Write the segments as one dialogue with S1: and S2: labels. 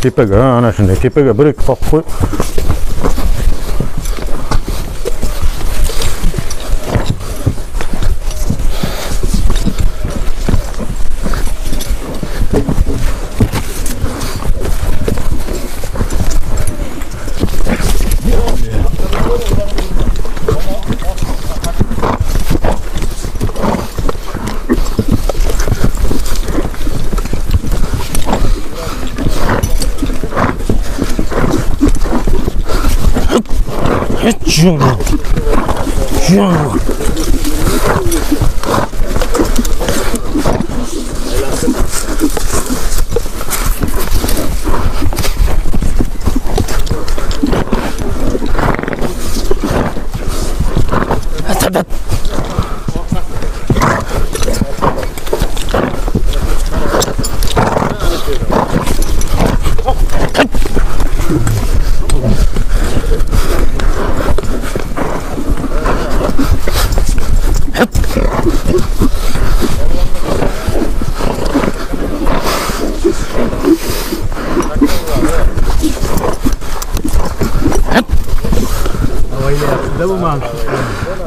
S1: tepaga ha, ana shunday tepaga bir ikki qoqib qo'y
S2: 슝 슝.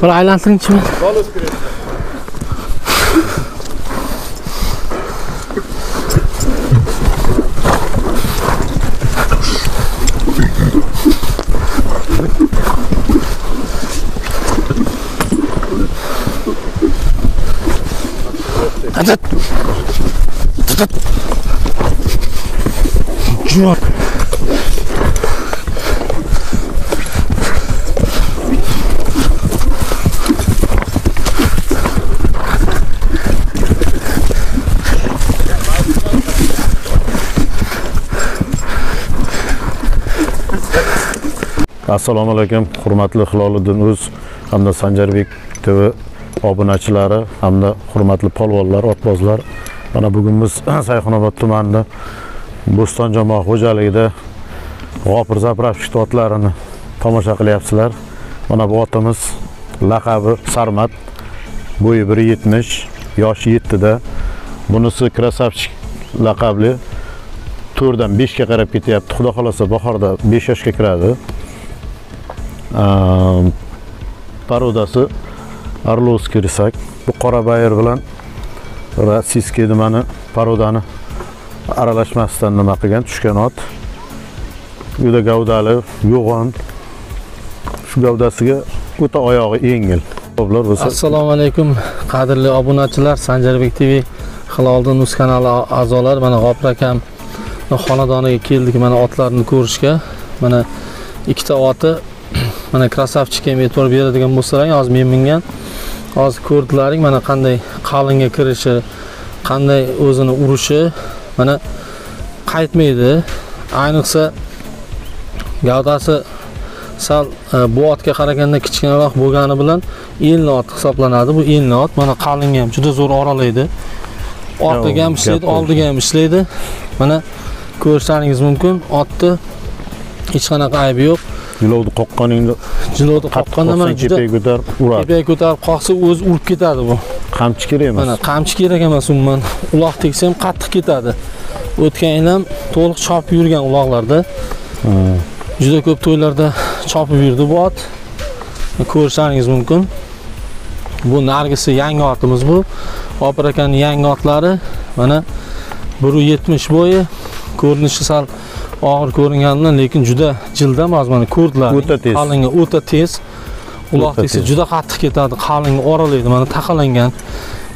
S2: Para aylansın içime. Drop.
S1: Assalomu alaykum hurmatli hiloliddin uz hamda sanjarbek tv obunachilari hamda hurmatli polvonlar otbozlar. Mana bugun biz sayxunobod tumanida bo'ston jamoa xo'jaligida g'opir zapravchik otlarini tomosha qilyapsizlar. Mana bu otimiz laqabi sarmat bo'yi 170 yoshi 7 da bunisi krasavchik laqabli 4 dan 5 ga qarab ketyapti. Xudo xolosa bahorda 5 yoshga kiradi. Parodasi orlovskiy risak bu qora bayir bilan rossiyskiy nimani parodani aralashmasidan nima qilgan tushgan ot juda gavdali yo'g'on shu gavdasiga o'ta oyog'i yengil
S2: assalomu alaykum qadrli obunachilar sanjarbek tv hiloldi uz kanali a'zolari mana g'ofir akam xonadoniga keldik mana otlarni ko'rishga mana ikkita oti mana krasavchikka ham e'tibor beradigan bo'lsalar hozir men mingan. Hozir ko'rdilaring mana qanday qalinga kirishi qanday o'zini urishi mana qaytmaydi. Ayniqsa gavdasi sal e, bu otga qaraganda kichkinaroq bo'lgani bilan elni ot hisoblanadi. Bu elni ot mana qalinga ham juda zo'r oralaydi. Orqaga ham ishlaydi oldiga ham ishlaydi. Mana ko'rishlaringiz mumkin. Otni hech qanaqa aybi yo'q
S1: jilovni qoqqaningda
S2: jilovni qoqqanda mana
S1: tepaga ko'tarib uradi.
S2: tepaga ko'tarib qoqsa o'zi urib ketadi bu.
S1: Qamchi kerak emas.
S2: Mana qamchi kerak emas umuman. Uloq tegsa ham qattiq ketadi. O'tgan yil ham to'liq chopib yurgan uloqlarda. Juda ko'p to'ylarda chopib yurdi bu ot. Ko'rishlaringiz mumkin. Bu nargisi yangi otimiz bu. Opir akani yangi otlari mana bir yetmish bo'yi ko'rinishi sal og'ir ko'ringanidan lekin juda jildam hozir mana ko'rdilar
S1: O'ta tez.
S2: qalinga o'ta tez. Uloq tegsa juda qattiq ketadi. Qalinga oralaydi mana taqalangan.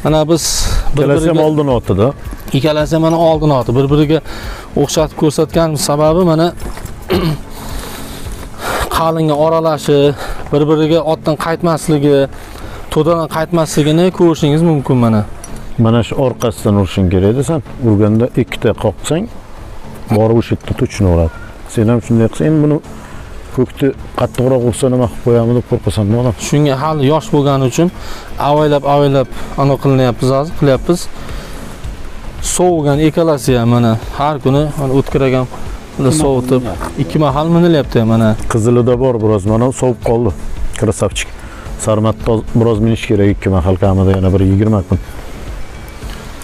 S2: Mana biz
S1: ikkalasi ham oldin otida.
S2: Ikkalasi ham mana oldin oti. Bir biriga o'xshatib ko'rsatganimiz sababi mana qalinga oralashi bir biriga otdan qaytmasligi to'dadan qaytmasligini ko'rishingiz mumkin mana.
S1: Mana shu orqasidan urishing kerakda san urganda ikkita qoqsang borib o'sha yerda tuchini uradi sen ham shunday qilsang endi buni ko'kni qattiqroq ursa nima qilib qo'yamiz deb qo'rqasan nima odam
S2: shunga hali yosh bo'lgani uchun avaylab avaylab anaqa qilinyapmiz hozir qilyapmiz sovigan ikkalasi ham mana har kuni mana o'tkir ham bunday sovutib ikki mahal minilyapti mana
S1: qizilida bor biroz mana sovib qoldi krasavchik sarmatda biroz minish kerak ikki mahal kamida yana bir yigirma kun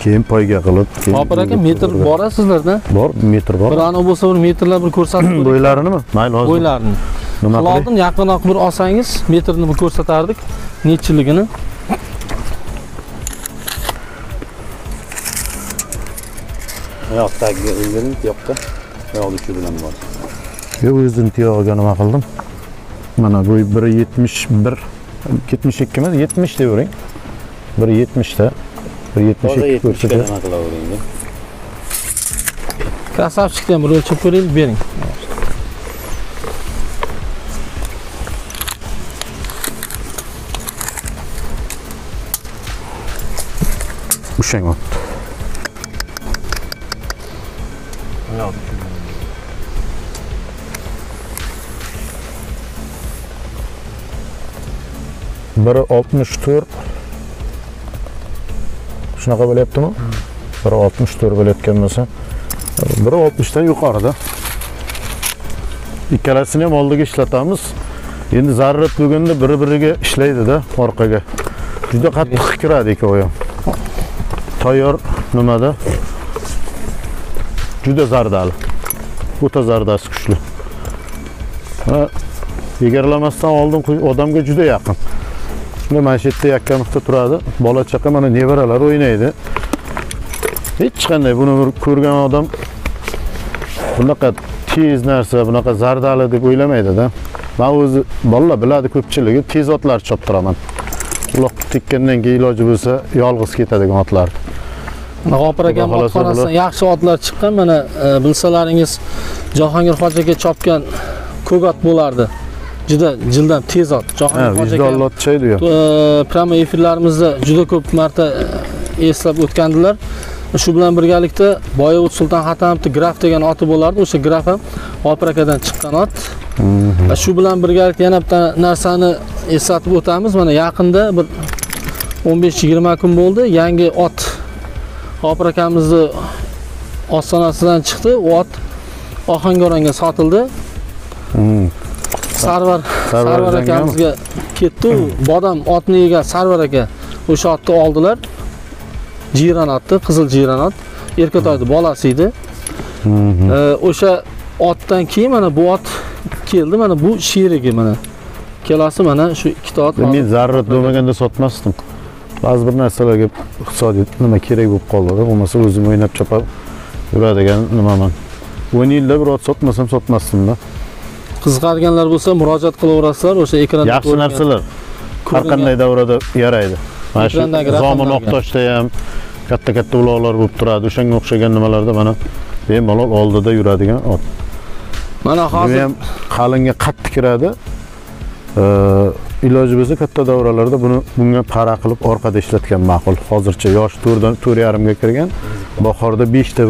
S1: keyin poyga qilib keyin
S2: G'ofur aka metr bor sizlarda
S1: bor metr bor.
S2: Bir ani bo'lsa bir metrlar bir ko'rsatib qo'ying.
S1: bo'ylarinimi? Mayli hozir.
S2: Bo'ylarini.
S1: Nima qilay?
S2: Oldin yaqinroq bir olsangiz metrni bir ko'rsatardik nechiligini
S3: oyoq tagiga yoqqa oyoq uchi bilan bor.
S1: Yo, o'zim tuyog'iga nima qildim? Mana bu bir yetmish bir yetmish ikki emas yetmish deyavering bir yetmishda bir yetmish
S3: hozir
S1: ikki
S3: yetmishga
S1: ko'rsatadi
S3: nima qilavering
S2: krasavchikni ham bir o'lchab ko'raylik bering
S1: ushang ot
S3: oyoq uchi bilan
S1: biri oltmish to'rt shunaqa bo'lyaptimi? Biri oltmish to'rt bo'layotgan bo'lsa. Biri oltmishdan yuqorida. Ikkalasini ham oldiga ishlatamiz. Endi zarurat bo'lganda biri biriga ishlaydida orqaga. Juda qattiq kiradi ikkovi ham. Tayyor nimada? Juda zardali. O'ta zardasi kuchli. Va egarlamasdan oldin odamga juda yaqin shunda mana shu yerda yakkanuqda turadi. Bola chaqa mana nevaralar o'ynaydi. Hech qanday buni bir ko'rgan odam bunaqa tez narsa bunaqa zardali deb o'ylamaydida man o'zi bolalar biladi ko'pchiligi tez otlar choptiraman uloq tekkandan keyin iloji bo'lsa yolg'iz ketadigan otlar.
S2: Mana G'ofur akam otxonasidan yaxshi otlar chiqqan mana e, bilsalaringiz Jahongir hoji aka chopgan ko'gat bo'lardi juda jildan tez ot Jahongir
S1: vijdonli yo
S2: e, pramo efirlarimizda juda ko'p marta e, eslab o'tgandilar. Shu bilan birgalikda boyovut sulton hatamovni graf degan oti bo'lardi. O'sha graf ham G'ofur akadan chiqqan ot. Va shu bilan birgalikda yana bitta narsani eslatib o'tamiz. Mana yaqinda bir 15-20 kun bo'ldi. Yangi ot G'ofur akamizni ostonasidan chiqdi. U ot ohangaronga sotildi. Sarvar
S1: Sarvar
S2: akamizga ketdi bodam otni yegan sarvar aka o'sha otni oldilar. Jiyron otni qizil jiyron ot. Erkatoyni bolasi edi.
S1: Mhm.
S2: O'sha otdan keyin mana bu ot keldi. Mana bu sherigi mana. Ikkalasi mana shu ikkita ot
S1: men zarurat bo'lmaganda sotmasdim. Ba'zi bir narsalarga iqtisodiy nima kerak bo'lib qoldi bo'lmasa o'zim o'ynab chopib yuradigan nimaman. O'n yilda bir ot sotmasam sotmasdimda
S2: qiziqadiganlar bo'lsa murojaat qilaverasizlar o'sha ekranda
S1: yaxshi narsalar. Har qanday davrada yaraydi. Mana shu zomin oqtoshda ham katta katta uloqlar bo'lib turadi. O'shanga o'xshagan nimalarda mana bemalol oldida yuradigan ot.
S2: Mana hozir
S1: ham qalinga qattiq kiradi. Iloji bo'lsa katta davralarda buni bunga para qilib orqada ishlatgan ma'qul. Hozircha yosh to'rtdan to'rt yarimga kirgan. Bahorda beshta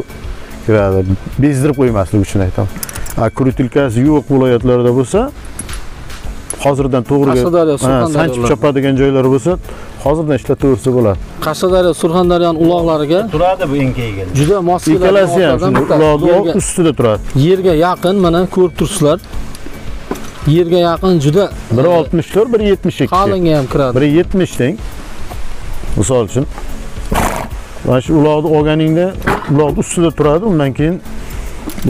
S1: kiradi. Bezdirib qo'ymaslik uchun aytaman krutilkasi yo'q viloyatlarda bo'lsa hozirdan to'g'riga
S2: Qashqadaryo,
S1: sanchib chopadigan joylari bo'lsa hozirdan ishlataversa bo'ladi.
S2: Qashqadaryo surxondaryoni uloqlariga
S3: turadi bu enkaygan
S2: juda mos
S1: ikkalasi ham uloqni ustida turadi.
S2: Yerga yaqin mana ko'rib turibsizlar. Yerga yaqin juda
S1: biri oltmish to'rt biri yetmish ikki
S2: qalinga ham kiradi.
S1: Biri yetmish deng misol uchun mana shu uloqni olganingda uloqni ustida turadi undan keyin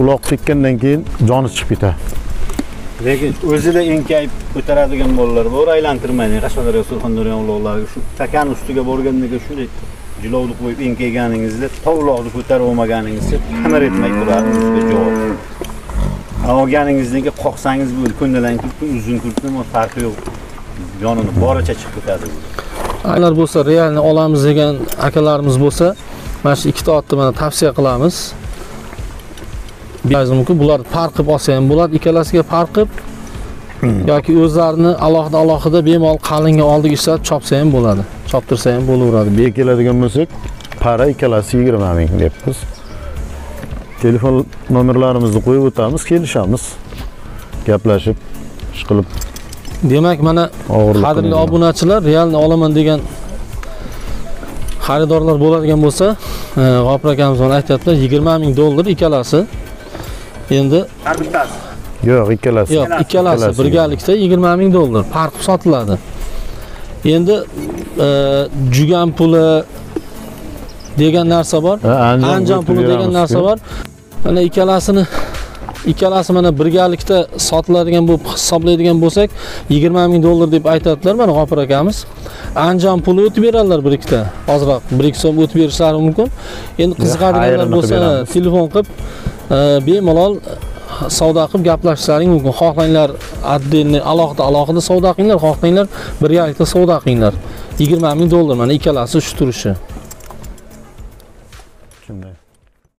S1: uloq tekkandan keyin joni chiqib ketadi.
S3: Lekin o'zida enkayib ko'taradigan bolalar bor aylantirmaydi qashqadaryo surxondaryo uloqlariga shu takani ustiga borganda shunday jilovni qo'yib enkayganingizda to uloqni ko'tarib olmaganingizcha xamir etmay turadi ustida javob. Olganingizdan keyin qoqsangiz bo'ldi ko'ndalang turibmi uzun turibmi farqi yo'q. Yonini boricha chiqib ketadi.
S2: Agar bo'lsa realni olamiz degan akalarimiz bo'lsa mana shu ikkita otni mana tavsiya qilamiz mumkin bular farq qilib olsa ham bo'ladi ikkalasiga farq qilib yoki o'zlarini alohida alohida bemalol qalinga oldiga ishlatib chopsa ham bo'ladi choptirsa ham bo'laveradi.
S1: Bu keladigan bo'lsak para ikkalasi yigirma ming deyapmiz. Telefon nomerlarimizni qo'yib o'tamiz kelishamiz. Gaplashib ish qilib.
S2: Demak mana qadrli obunachilar realni olaman degan xaridorlar bo'ladigan bo'lsa e, g'ofur akamiz mana aytyaptilar yigirma ming dollar ikkalasi endi
S3: har bittasi
S1: yo'q ikkalasi
S2: yo'q ikkalasi. birgalikda yigirma ming dollar farq sotiladi endi e, jugan puli degan narsa bor.
S1: O'tib
S2: puli degan narsa bor. Mana ikkalasini ikkalasi mana birgalikda sotiladigan bo'lib hisoblaydigan bo'lsak 20 ming dollar deb aytadilar mana g'ofur akamiz. Andijon puli o'tib beradilar bir ikkita. Ozroq bir ikki so'm o'tib berishlari mumkin. Endi qiziqadiganlar bo'lsa telefon qilib bemalol savdo qilib gaplashishlaring mumkin xohlanglar отдельный alohida alohida savdo qilinglar xohlanglar birgalikda savdo qilinglar 20 ming dollar mana ikkalasi shu turishi
S1: Shunday.